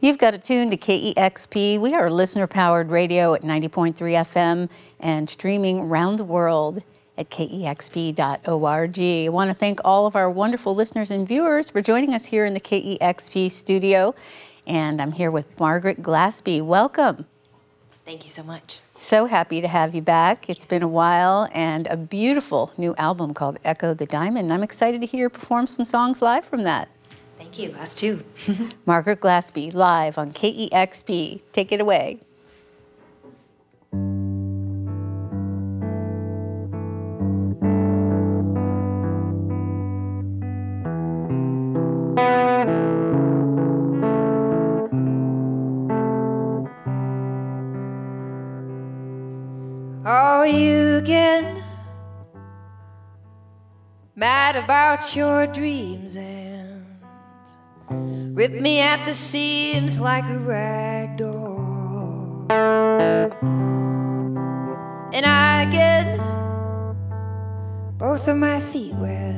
You've got it tuned to KEXP. We are listener powered radio at 90.3 FM and streaming around the world at kexp.org. I want to thank all of our wonderful listeners and viewers for joining us here in the KEXP studio. And I'm here with Margaret Glaspy. Welcome. Thank you so much. So happy to have you back. It's been a while and a beautiful new album called Echo the Diamond. I'm excited to hear you perform some songs live from that. Thank you. Us too. Margaret Glaspy live on KEXP. Take it away. Are you again mad about your dreams and rip me at the seams like a rag doll? And I get both of my feet wet,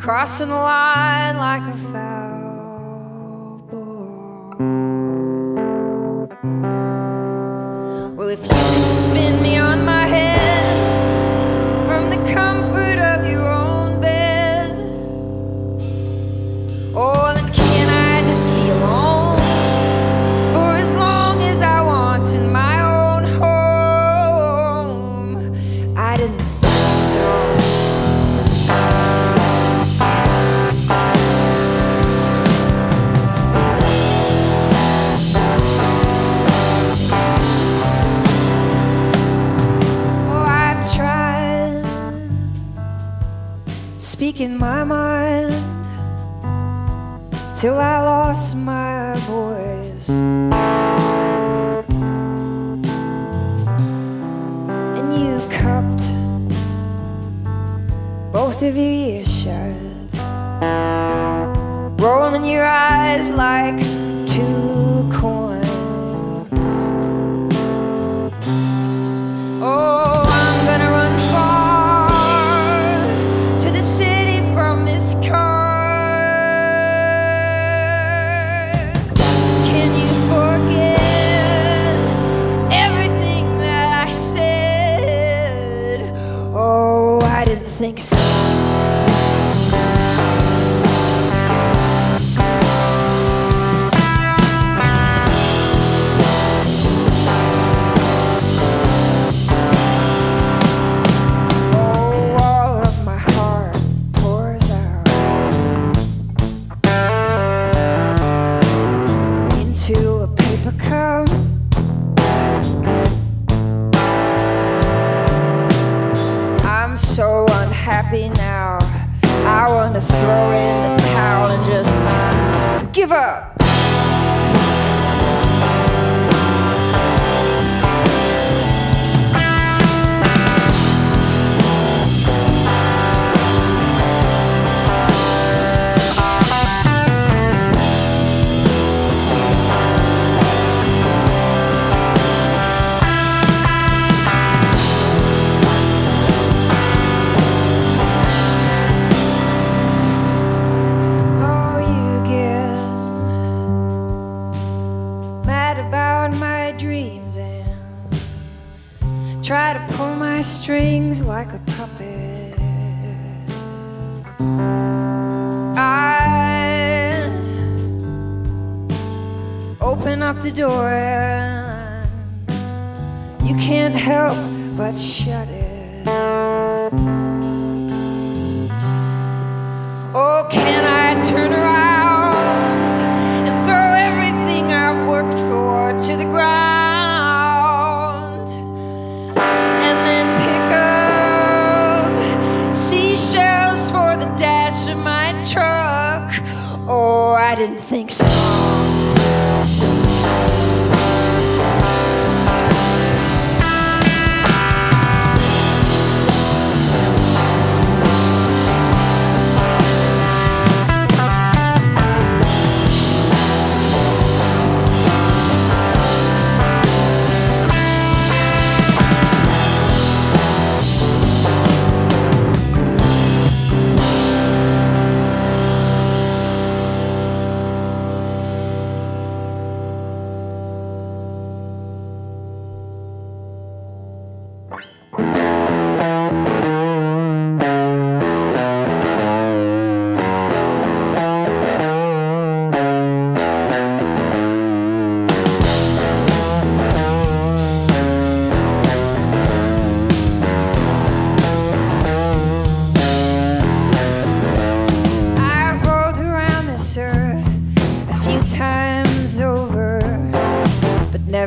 crossing the line like a foul ball. Well, if you can spin me city from this car. Can you forget everything that I said? Oh, I didn't think so. So unhappy now. I want to throw in the towel and just give up. Strings like a puppet. I open up the door, you can't help but shut it. Oh, can I turn around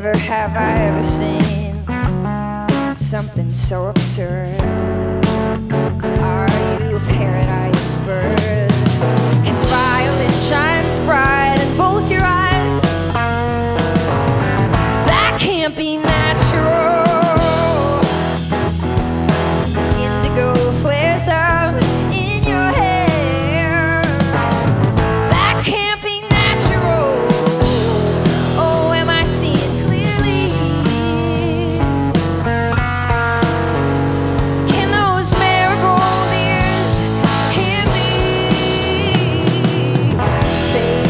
Never have I ever seen something so absurd. Are you a paradise bird? Cause violet shines bright in both your eyes.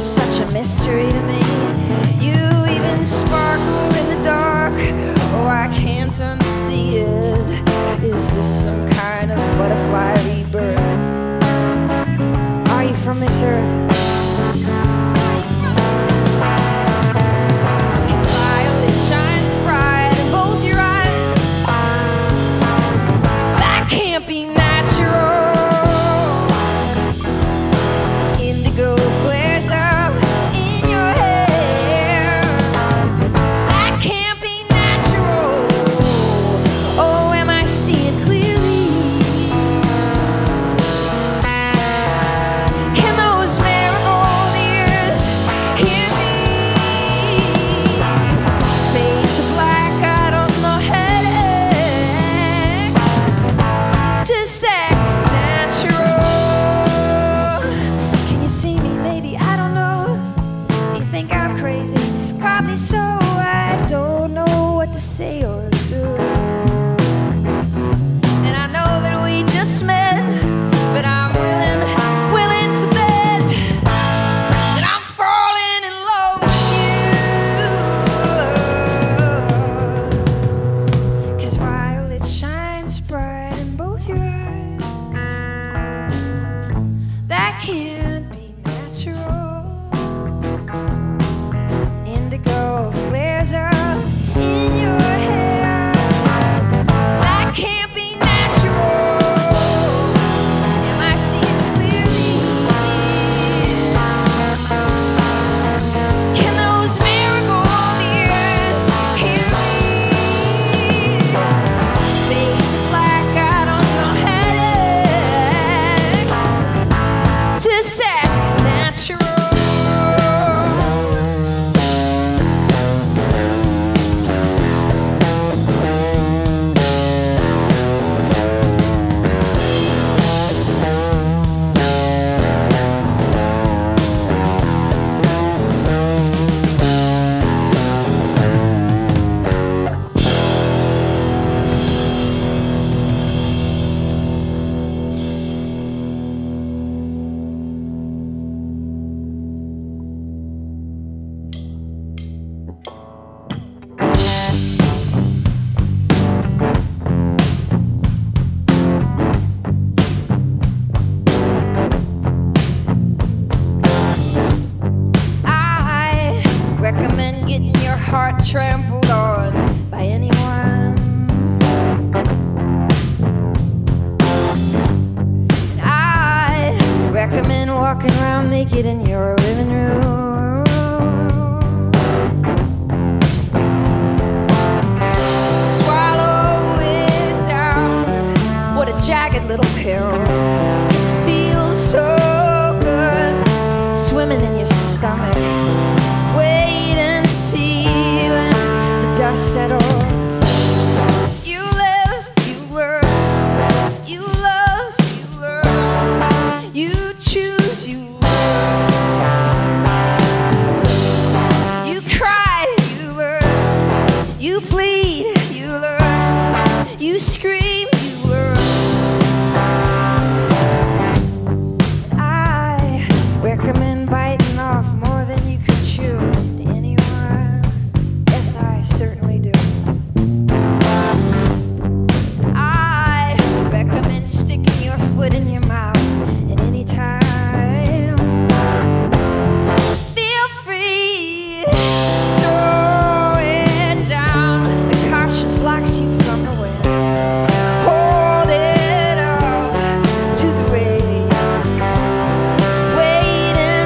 are such a mystery to me. You even sparkle in the dark. Oh, I can't unsee it. Is this some kind of butterfly rebirth? Are you from this earth? sei. getting you.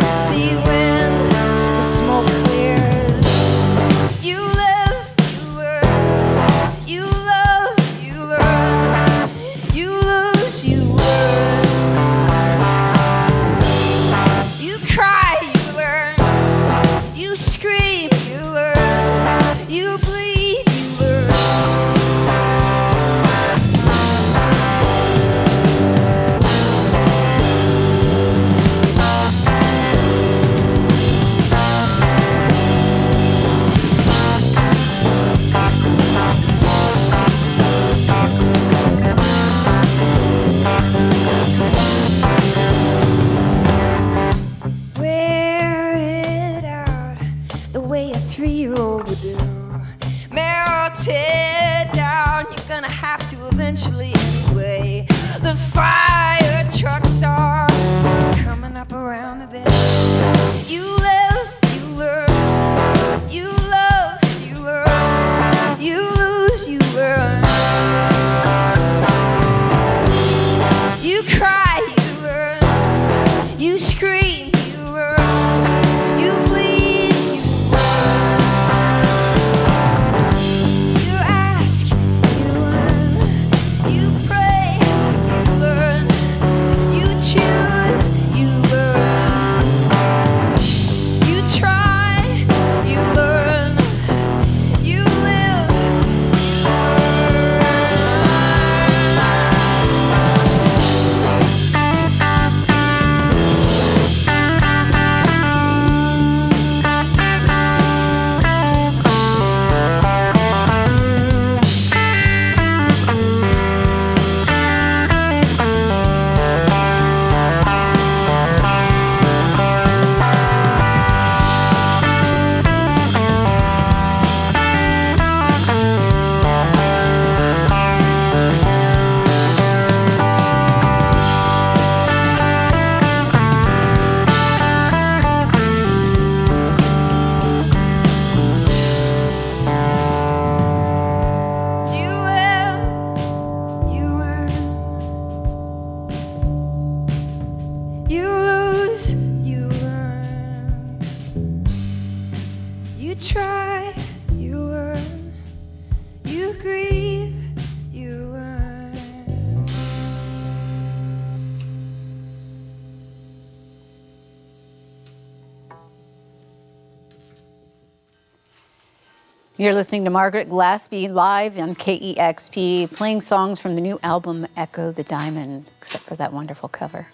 see tear down, you're gonna have to eventually anyway. The fire trucks are coming up around the bend. You You're listening to Margaret Gillespie live on KEXP, playing songs from the new album Echo the Diamond, except for that wonderful cover.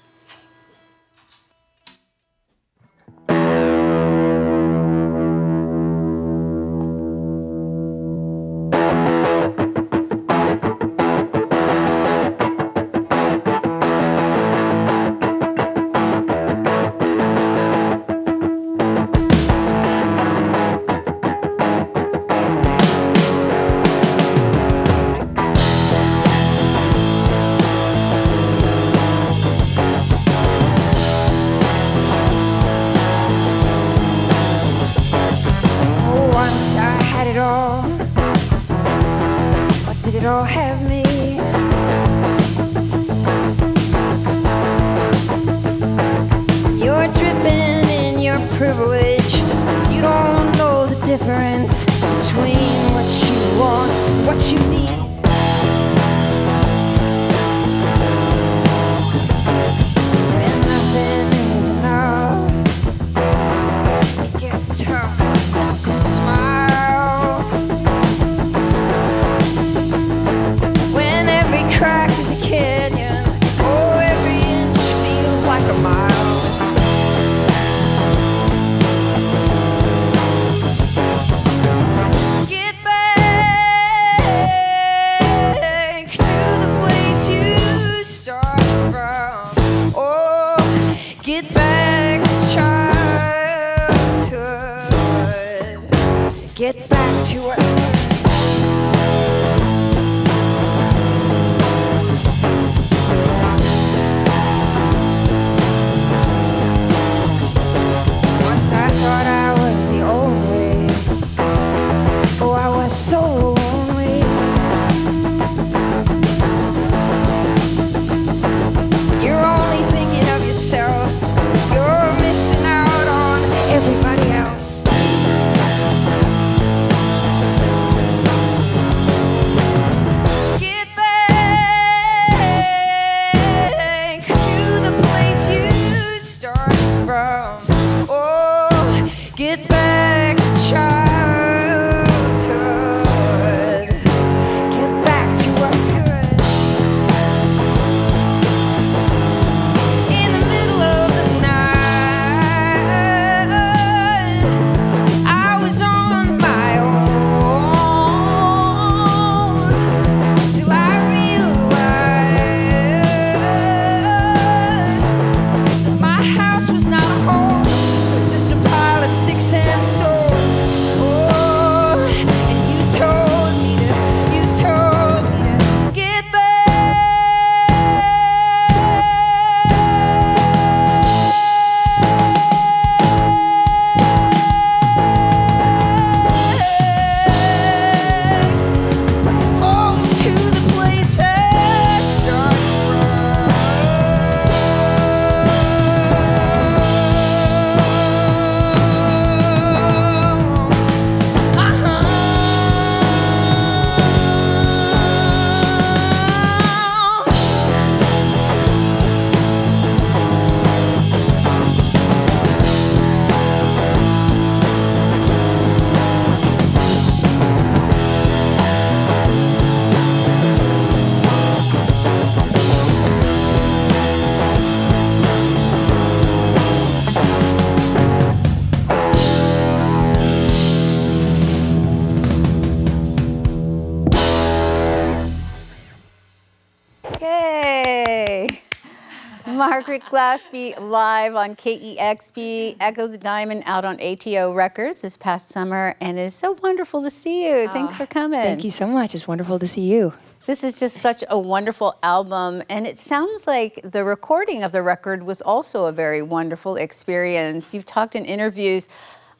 Glaspy live on KEXP, Echo the Diamond out on ATO Records this past summer, and it's so wonderful to see you. Thanks for ah, coming. Thank you so much. It's wonderful to see you. This is just such a wonderful album, and it sounds like the recording of the record was also a very wonderful experience. You've talked in interviews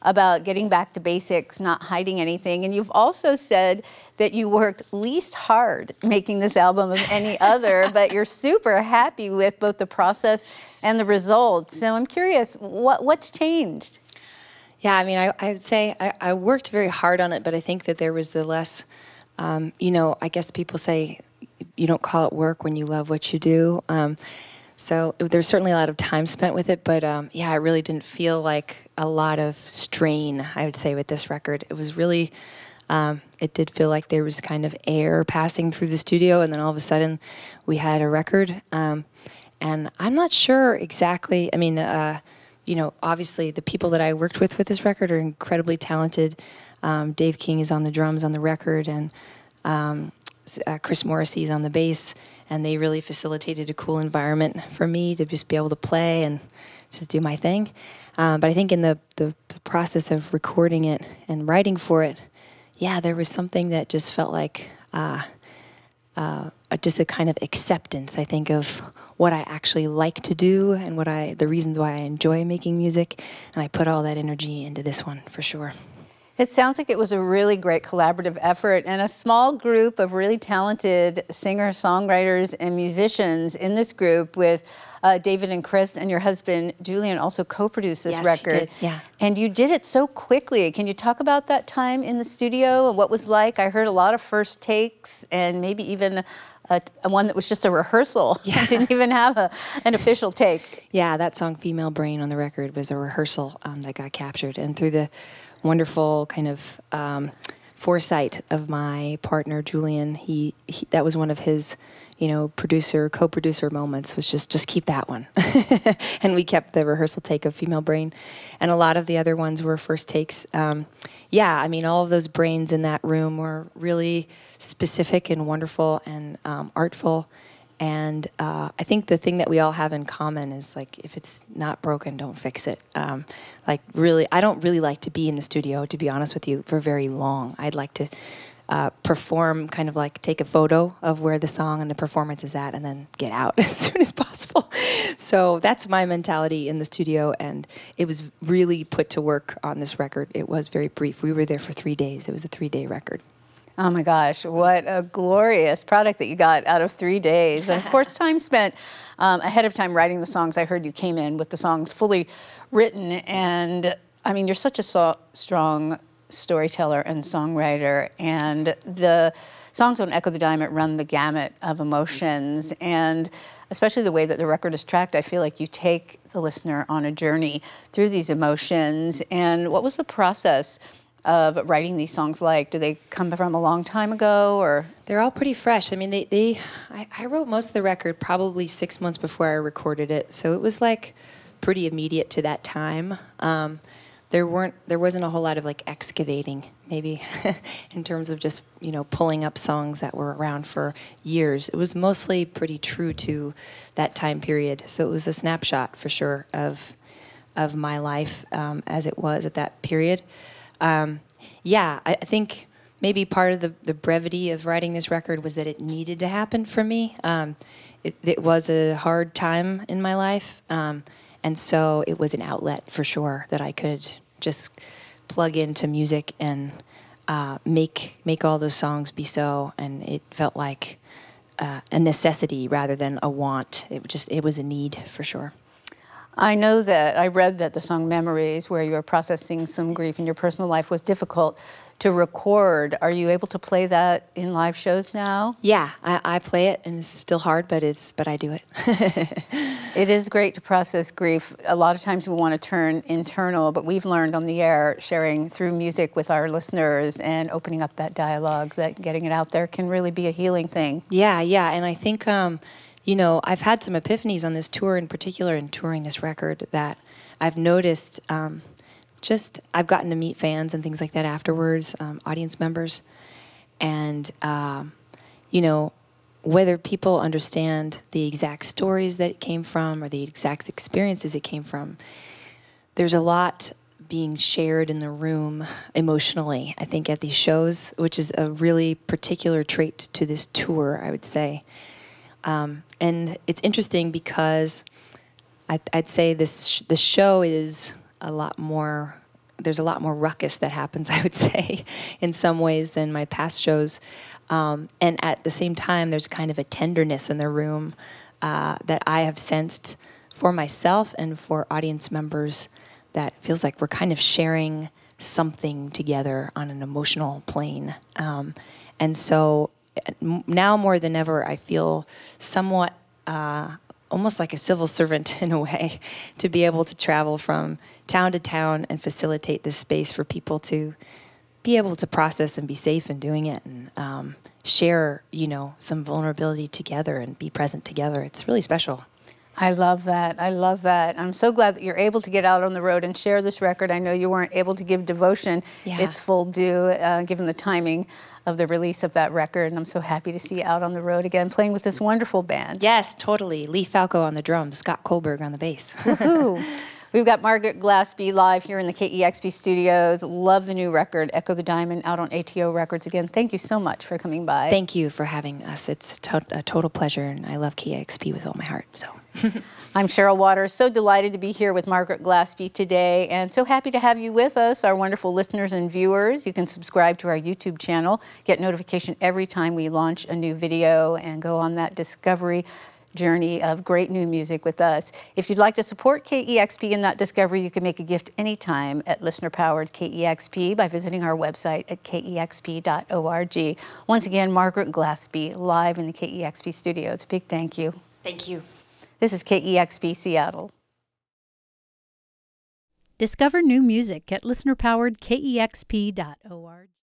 about getting back to basics, not hiding anything, and you've also said that you worked least hard making this album of any other, but you're super happy with both the process and the results. So I'm curious, what, what's changed? Yeah, I mean, I, I would say I, I worked very hard on it, but I think that there was the less, um, you know, I guess people say you don't call it work when you love what you do. Um, so there's certainly a lot of time spent with it, but um, yeah, I really didn't feel like a lot of strain, I would say, with this record. It was really, um, it did feel like there was kind of air passing through the studio, and then all of a sudden we had a record. Um, and I'm not sure exactly, I mean, uh, you know, obviously the people that I worked with with this record are incredibly talented. Um, Dave King is on the drums on the record, and um, uh, Chris Morrissey's on the bass, and they really facilitated a cool environment for me to just be able to play and just do my thing. Um, but I think in the, the process of recording it and writing for it, yeah, there was something that just felt like uh, uh, just a kind of acceptance, I think, of what I actually like to do and what I the reasons why I enjoy making music, and I put all that energy into this one for sure. It sounds like it was a really great collaborative effort and a small group of really talented singer songwriters and musicians in this group with uh, David and Chris and your husband Julian also co-produced this Yes, record. did, yeah. And you did it so quickly. Can you talk about that time in the studio and what was like? I heard a lot of first takes and maybe even a, a one that was just a rehearsal. Yeah. Didn't even have a, an official take. Yeah, that song "Female Brain" on the record was a rehearsal um, that got captured, and through the wonderful kind of um, foresight of my partner Julian, he, he that was one of his, you know, producer co-producer moments was just just keep that one, and we kept the rehearsal take of "Female Brain," and a lot of the other ones were first takes. Um, yeah, I mean, all of those brains in that room were really specific and wonderful and um, artful. And uh, I think the thing that we all have in common is like, if it's not broken, don't fix it. Um, like, really, I don't really like to be in the studio, to be honest with you, for very long. I'd like to uh, perform, kind of like take a photo of where the song and the performance is at, and then get out as soon as possible. So that's my mentality in the studio, and it was really put to work on this record. It was very brief. We were there for three days. It was a three-day record. Oh my gosh, what a glorious product that you got out of three days. And of course, time spent um, ahead of time writing the songs. I heard you came in with the songs fully written. And I mean, you're such a so- strong storyteller and songwriter, and the songs on Echo the Diamond run the gamut of emotions. And especially the way that the record is tracked, I feel like you take the listener on a journey through these emotions. And what was the process? Of writing these songs like? Do they come from a long time ago or? They're all pretty fresh. I mean, they, they I, I, wrote most of the record probably six months before I recorded it. So it was like pretty immediate to that time. Um, there weren't there wasn't a whole lot of like excavating maybe in terms of just you know pulling up songs that were around for years it was mostly pretty true to that time period so it was a snapshot for sure of of my life um, as it was at that period um, yeah I, I, think maybe part of the, the brevity of writing this record was that it needed to happen for me um, it, it, was a hard time in my life um, and so it was an outlet for sure that I could just plug into music and uh, make make all those songs be so. And it felt like uh, a necessity rather than a want. It just it was a need for sure. I know that I read that the song Memories, where you were processing some grief in your personal life, was difficult to record. Are you able to play that in live shows now? Yeah, I, I play it, and it's still hard, but it's but I do it. it is great to process grief. A lot of times we want to turn internal, but we've learned on the air, sharing through music with our listeners and opening up that dialogue, that getting it out there can really be a healing thing. Yeah, yeah, and I think. Um, you know, I've had some epiphanies on this tour in particular, in touring this record, that I've noticed um, just I've gotten to meet fans and things like that afterwards, um, audience members, and um, you know whether people understand the exact stories that it came from or the exact experiences it came from. There's a lot being shared in the room emotionally. I think at these shows, which is a really particular trait to this tour, I would say. Um, and it's interesting because I'd, I'd say this the show is a lot more there's a lot more ruckus that happens i would say in some ways than my past shows. Um, and at the same time there's kind of a tenderness in the room uh, that i have sensed for myself and for audience members that feels like we're kind of sharing something together on an emotional plane. Um, and so now more than ever i feel somewhat uh, almost like a civil servant in a way to be able to travel from town to town and facilitate this space for people to be able to process and be safe in doing it and um, share you know some vulnerability together and be present together. It's really special I love that. I love that. I'm so glad that you're able to get out on the road and share this record. I know you weren't able to give Devotion yeah. its full due, uh, given the timing of the release of that record. And I'm so happy to see you out on the road again, playing with this wonderful band. Yes, totally. Lee Falco on the drums, Scott Colberg on the bass. We've got Margaret Glaspy live here in the KEXP studios. Love the new record, Echo the Diamond, out on ATO Records again. Thank you so much for coming by. Thank you for having us. It's to a total pleasure, and I love KEXP with all my heart. So. I'm Cheryl Waters, so delighted to be here with Margaret Glaspy today, and so happy to have you with us, our wonderful listeners and viewers. You can subscribe to our YouTube channel, get notification every time we launch a new video, and go on that discovery journey of great new music with us. If you'd like to support KEXP in that discovery, you can make a gift anytime at listener powered KEXP by visiting our website at kexp.org. Once again, Margaret Glaspy live in the KEXP studios. A big thank you. Thank you. This is KEXP Seattle. Discover new music at listener powered KEXP.org.